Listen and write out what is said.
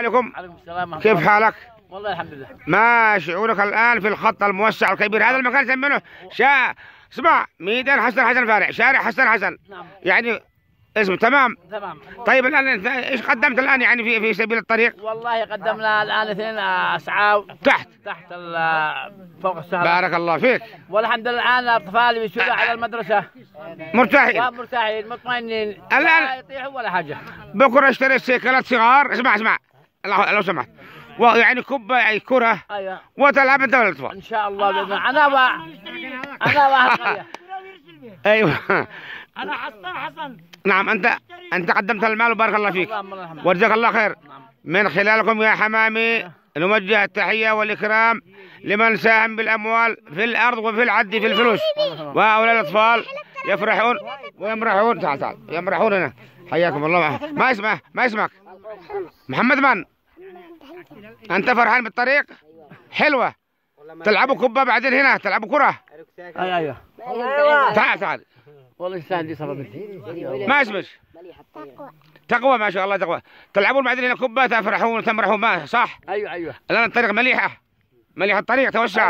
عليكم. عليكم السلام كيف. حالك؟ والله الحمد لله. ما شعورك الآن في الخط الموسع الكبير؟ هذا المكان يسمونه شا اسمع ميدان حسن حسن فارع شارع حسن حسن. نعم. يعني اسمه تمام. تمام. طيب الآن انت إيش قدمت الآن يعني في في سبيل الطريق؟ والله قدمنا الآن اثنين أسعاو تحت. تحت فوق السهرة. بارك الله فيك. والحمد لله الآن الأطفال يمشون على المدرسة. مرتاحين. ومرتاحين مطمئنين. الآن- لا يطيحوا ولا حاجة. بكرة اشتري سيكلات صغار. اسمع اسمع. لو سمحت. ويعني كبة أي كرة. أيوة. وتلعب أنت والاطفال إن شاء الله أنا و... أنا واحد غير. أيوه. أنا حسن حسن. نعم انت أنت قدمت المال وبارك الله فيك. وجزاك الله خير. نعم. من خلالكم يا حمامي نوجه التحية والإكرام لمن ساهم بالأموال في الأرض وفي العد في الفلوس. وهؤلاء الأطفال يفرحون ويمرحون تعال تعال. يمرحون هنا حياكم الله. ما اسمه؟ ما اسمك؟ محمد من؟ أنت فرحان بالطريق؟ حلوة. تلعبوا كبة بعدين هنا تلعبوا كرة. أيوة أيوة. تعال تعال. والله يستاهل دي صبر بنتي. ما اسمك تقوى ما شاء الله تقوى. تلعبون بعدين هنا كبة تفرحون تمرحون ما صح؟ أيوة أيوة. الآن الطريق مليحة. مليحة الطريق توسع.